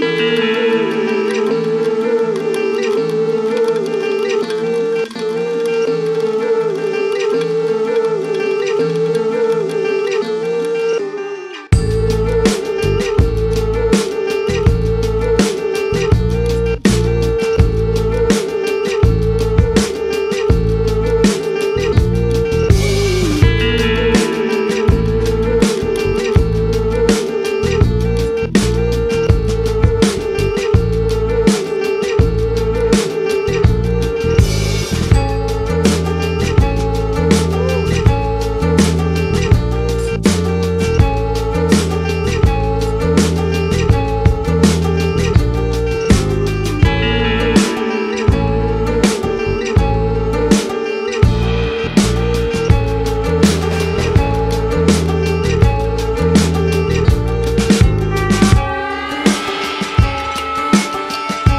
Música